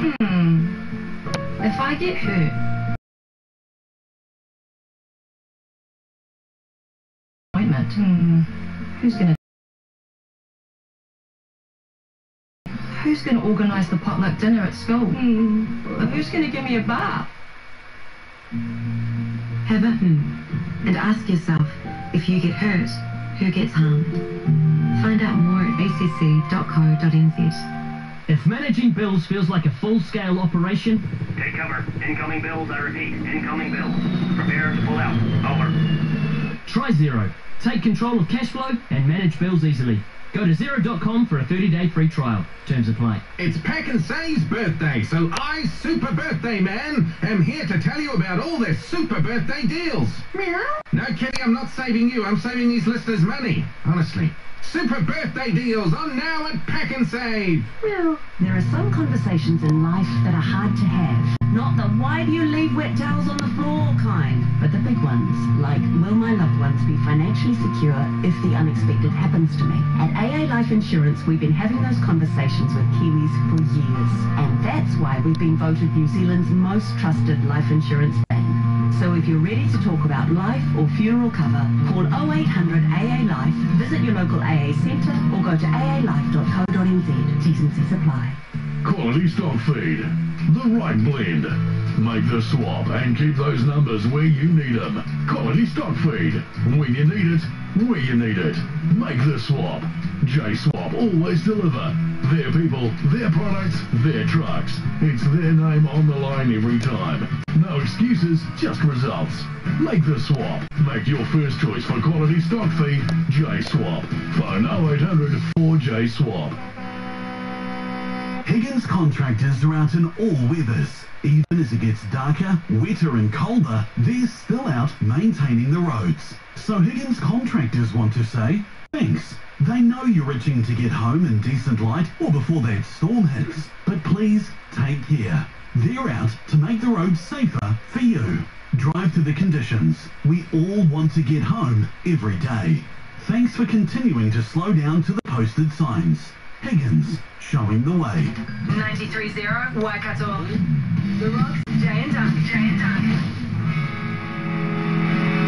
Hmm. If I get hurt, appointment. Hmm. Who's gonna? Who's gonna organise the potluck dinner at school? Hmm. Who's gonna give me a bath? Have a hmm. And ask yourself, if you get hurt, who gets harmed? Find out more at acc.co.nz. If managing bills feels like a full-scale operation, Take cover. Incoming bills, I repeat. Incoming bills. Prepare to pull out. Over. try Xero. Take control of cash flow and manage bills easily. Go to xero.com for a 30-day free trial. Terms apply. It's PAK'nSAVE's birthday, so I, Super Birthday Man, am here to tell you about all their super birthday deals. Meow. No, Kitty, I'm not saving you. I'm saving these listeners money. Honestly. Super birthday deals on now at PAK'nSAVE. Meow. There are some conversations in life that are hard to have. Not the why do you leave wet towels on the floor kind, but the big ones, like will my loved ones be financially secure if the unexpected happens to me? At AA Life Insurance, we've been having those conversations with Kiwis for years, and that's why we've been voted New Zealand's most trusted life insurance brand. So if you're ready to talk about life or funeral cover, call 0800 AA Life, visit your local AA centre, or go to aalife.co.nz. T's and C's apply. Quality stock feed. The right blend. Make the swap and keep those numbers where you need them. Quality stock feed. When you need it, where you need it. Make the swap. J-Swap always deliver. Their people, their products, their trucks. It's their name on the line every time. No excuses, just results. Make the swap. Make your first choice for quality stock feed, J-Swap. Phone 0800 4J-Swap. Higgins contractors are out in all weathers. Even as it gets darker, wetter and colder, they're still out maintaining the roads. So Higgins contractors want to say, thanks. They know you're itching to get home in decent light or before that storm hits. But please take care. They're out to make the roads safer for you. Drive to the conditions. We all want to get home every day. Thanks for continuing to slow down to the posted signs. Higgins, showing the way. 93.0 Waikato. The Rocks, Jay and Duncan. Jay and Duncan.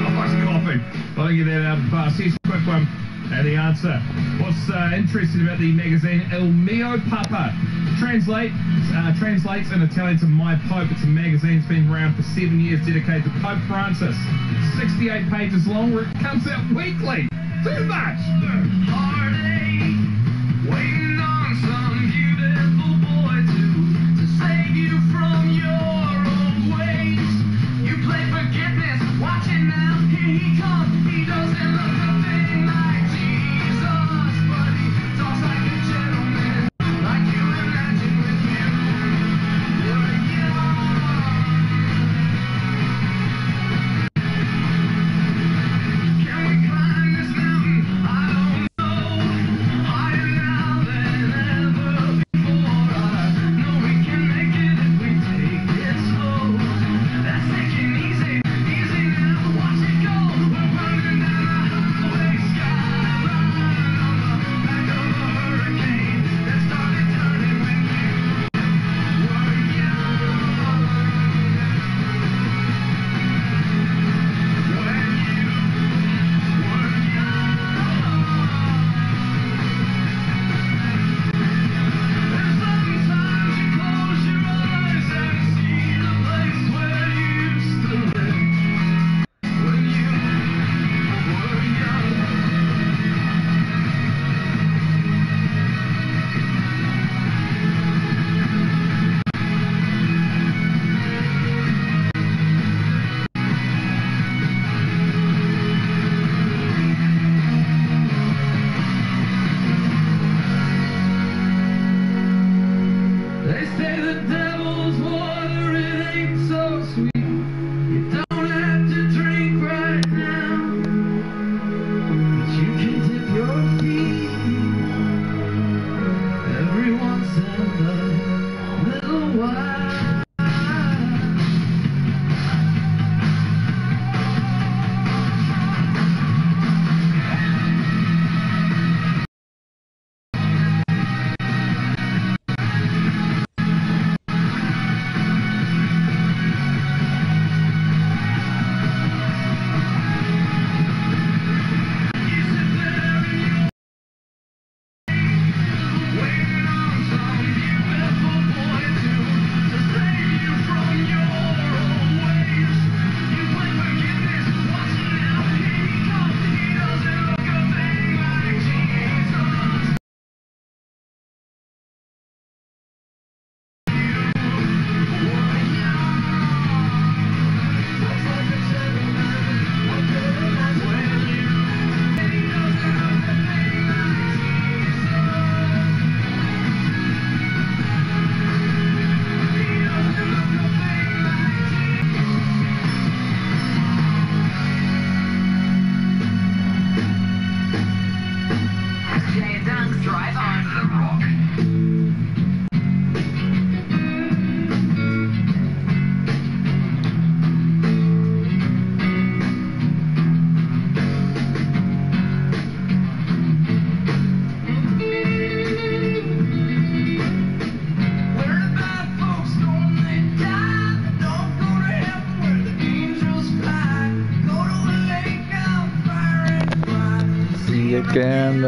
Oh, I was coughing. I think get that out of the bus. Here's a quick one. And the answer. What's uh, interesting about the magazine Il Mio Papa? Translate uh, translates in Italian to My Pope. It's a magazine that's been around for seven years, dedicated to Pope Francis. 68 pages long. It comes out weekly. Too much. Waiting here he comes. He doesn't look a thing like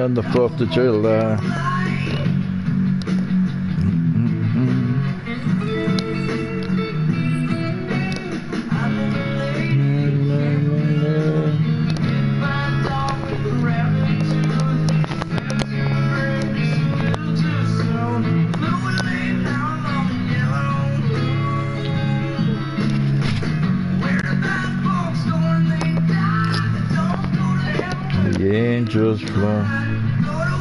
and the 4th of July. Angels fly.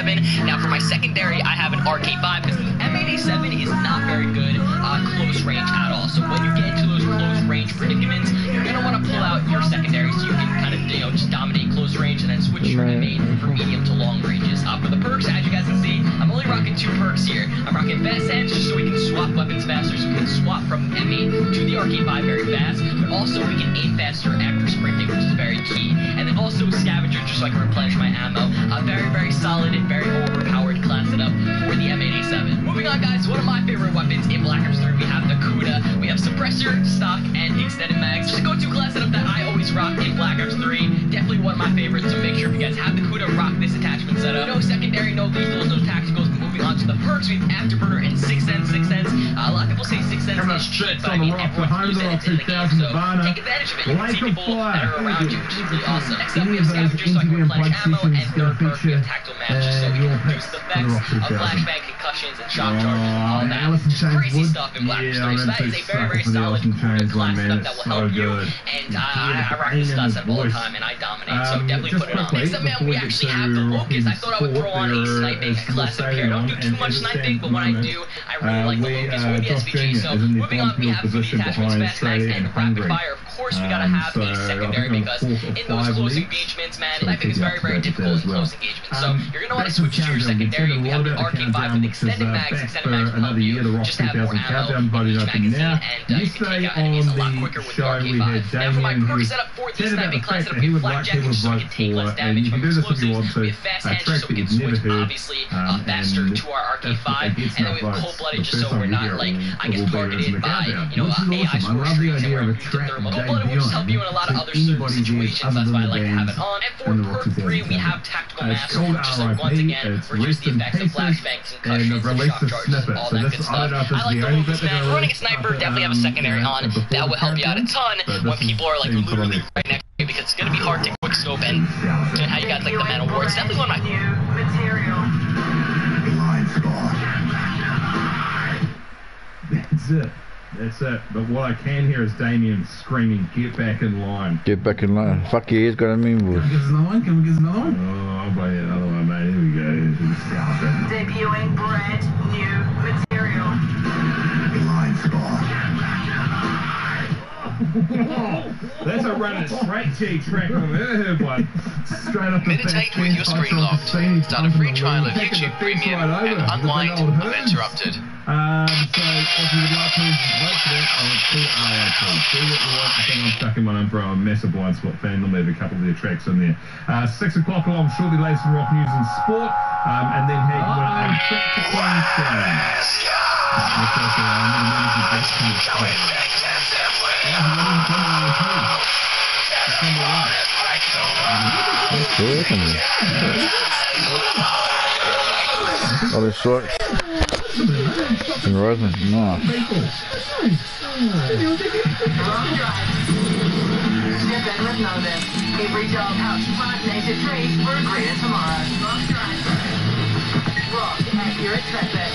M8A7. Now for my secondary, I have an RK5 because the M8A7 is not very good uh, close range at all. So when you get into those close range predicaments, you're gonna want to pull out your secondary so you can you know just dominate close range and then switch your M8 for medium to long ranges. Uh, for the perks, as you guys can see, I'm only rocking two perks here. I'm rocking Fast Edge just so we can swap weapons faster, so we can swap from M8 to the RK5 very fast, but also we can aim faster after sprinting, which is very key. And then also Scavenger just so I can replenish my ammo. Uh, very, very solid and very overpowered class setup for the M8A7. Moving on, guys, one of my favorite weapons in Black Ops 3, we have the Kuda. We have Suppressor, Stock, and Extended Mags. Just a go-to class setup that I always rock in Black Ops 3. Definitely one of my favorites, so make sure if you guys have the Kuda, rock this attachment setup. No secondary, no lethals, no tacticals. Moving on to the perks, we have Afterburner and Six Sense. Six Sense, uh, a lot of people say Six Sense is cheap, but I mean, everyone uses it, it's in the game, so take advantage of it. You can see people that are around you, which is really awesome. Next up, we have Scavenger, so I can replenish ammo, and third perk, we have Tactical Mask, just so we can reduce the effects of flashbang, concussions, and shock charges, all that. Just crazy stuff in Black Ops Yeah, 3, so that is a very, very solid Allison Chains one, class stuff that will help you, and uh, I, rock this class up all the time, and I dominate, so Um, definitely put it on. Next up, man, we we actually have the Locust. I thought I would throw on a sniping class up here. I don't do too much sniping, but when I do, I really uh, like the Locust uh, or the SVG. So the moving on, we have position attachments, behind fast and rapid fire. Of course, we gotta Um, have the secondary because in those five close engagements, man, sniping keep is very, very difficult in close engagements. So Um, you're gonna want to Jackson switch to your secondary. We have the RK5 Countdown, with extended uh, mags. Extended mags will help another you the just have more 2000 ammo Countdown in each magazine, now. and uh, you can take out enemies a lot on the quicker with the show, we RK5. had Now for my who setup for the sniping class setup, that he we have would like to Jacket so we vote can take for, less and damage you from can do this explosives. We have fast hands so we can switch, obviously, uh, faster to our that's RK5, and then we have cold blooded just so we're not like I it get will be targeted by you know uh, AI score streaks and we're of a immune to track thermal. Cold blooded will just help you in a lot of other certain situations. That's why I like to have it on. And for perk three, we have tactical mask, called just RIP, once again reduce the effects of flashbangs, and concussions, and shock charges, snippet. all that good stuff. this I like the the only Locust bit they're man. Running a sniper, definitely have a secondary on. That will help you out a ton when people are like being put on literally right next to you because it's gonna be hard to quick scope and and how you guys like the Man It's definitely one of my That's it. That's it. But what I can hear is Damien screaming, "Get back in line!" Get back in line. Fuck yeah, he's got a mean voice. Can we get another one? Can we get another one? Oh, I'll buy you another one, mate. Here we go. Debuting brand new material. That's a running straight T track I've ever one. Straight up the Meditate with your screen locked. Start a free trial of YouTube Premium right over and unwind uninterrupted. Um, so if you would like to vote for that, I would put. Do what you want. I think I'm stuck in my number. I'm a massive Blindspott fan. Normally have a couple of their tracks in there. Uh, six o'clock along shortly later some rock news and sport. Um, and then with a trip to Queenstown. Looks like I'm going to manage the best kind of Yeah, I'm running from the two. That's one. Oh, this sucks. In Roseman, nice. Step in with Novus. Every job helps partners trees for a greener tomorrow. Rock Drive. Rock accurate traffic.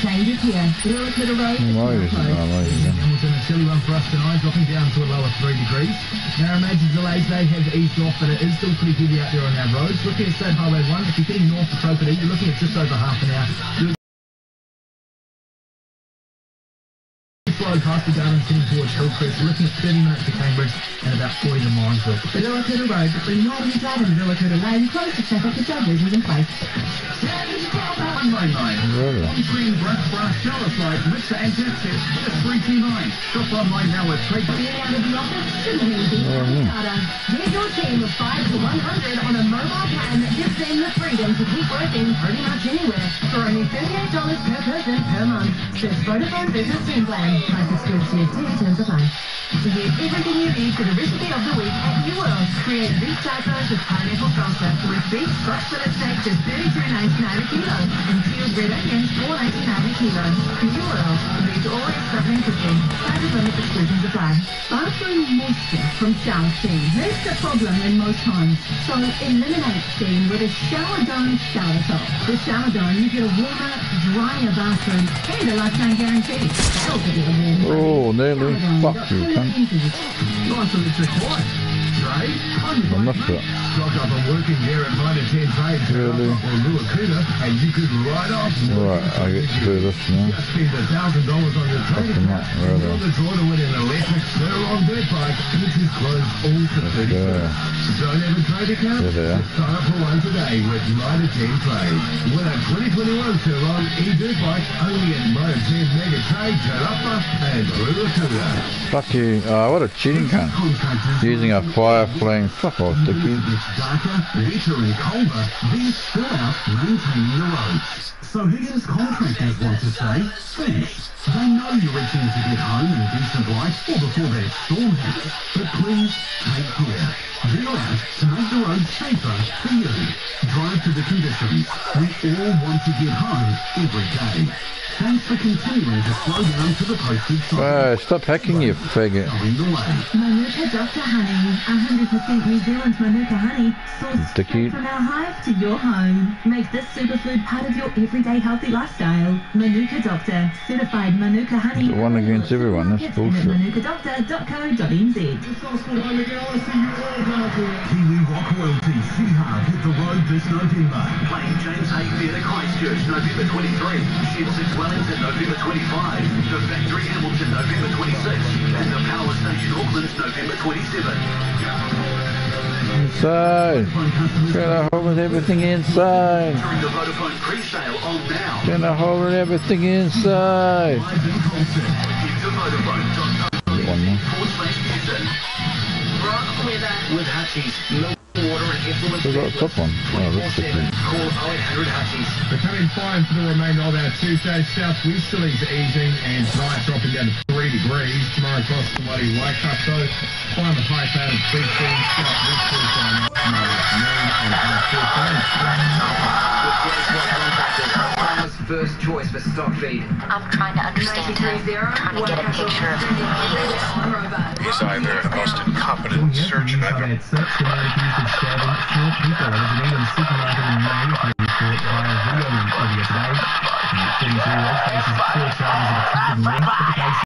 Changes here. Little to the road. Why is it? Oh, why Chilly one for us tonight, dropping down to a lower 3 degrees. Now, imagine the delays, they have eased off, but it is still pretty heavy out there on our roads. Looking at State Highway 1, if you're heading north to Coconut, you're looking at just over half an hour. Flow past the Darwin heading towards Hillcrest. We're looking at 30 minutes to Cambridge and about 40 to Morrinsville. The Villacuda Road between Northern Drive and Villacuda Lane closed to traffic with diversions in place. 199. Really? On-screen brush brush shower slide, mixer and jet set, just 329. Shop online now with trade. Being out of the office shouldn't really be oh, Yeah, any harder. Get your team of 5 to 100 on a mobile plan that gives them the freedom to keep working pretty much anywhere for only $38 per person per month. Search Vodafone Business Team Plan. Good tier 2 terms apply. To get everything you need for the recipe of the week at New World, create beef tacos with pineapple salsa with beef Scotch fillet steak just $32.99 a kilo and peeled red onions $4.99 a kilo. New World, there's always something cooking. Prices limit exclusions. Bathroom moisture from shower steam. Here's the problem in most homes. So eliminate steam with a shower dome shower top. With shower dome, you get a warmer, drier bathroom and a lifetime guarantee. That'll give you the warm Oh, nearly. Fuck you, cunt. Nice electric wife. Trade? I missed it. Stock up on working there at Mitre 10 trades Really? or Luakuda and you could ride off. Right, I get to do this now. Just spend a thousand dollars on your trading hell, really. You're on the draw to win an electric Surron dirt bike, which is closed all for 30 Yeah. Don't have a trade account? Yeah. Sign up for one today with Mitre 10 trades. With a 2021 Surron e-dirt bike only at Mitre 10 Mega Trade, Te Rapa and Luakuda. Fuck you. Oh, what a cheating cunt. Using a fire flame. Fuck off, dickhead. Gets darker, wetter and colder, they're still out maintaining the roads. So Higgins contractors want to say thanks. They know you're itching to get home in decent light or before that storm hits, but please take care. They're out to make the roads safer for you. Drive to the conditions. We all want to get home every day. Thanks for continuing to slow down to the posted sign. Hey, stop hacking, you faggot. Showing the way. Manuka Dr. Honey, 100% New Zealand Manuka honey, sourced Dickhead. straight from our hive to your home. Make this superfood part of your everyday healthy lifestyle. Manuka Doctor, certified Manuka honey. The one against everyone, that's And at bullshit. manukadoctor.co.nz. Kiwi Rock Royalty, Shihad hit the road this November. Playing James Hay Theatre Christchurch, November 23. Shed 6 Wellington, November 25. The Factory Hamilton, November 26. And the Power Station Auckland, November 27. Inside. Gonna hold everything inside. Gonna hold everything inside. One more. with Hutchies. Milk, water and effluent. Who got the top one? Oh, that's the key. Call 0800 Hutchies. Becoming fine for the remainder of our Tuesday. South Southwesterlies easing and tonight dropping down to 3 degrees. Tomorrow across the mighty Waikato. Find the high cloud of 15. Southwesterlies going up tomorrow afternoon and high 14. Farmer's first choice for stock feed. I'm trying to understand him, trying to get a picture of who he is. He's either the most incompetent surgeon I've ever... Stabbing four people at an England supermarket in May, report via video link earlier today. The 32 faces four charges of attempted case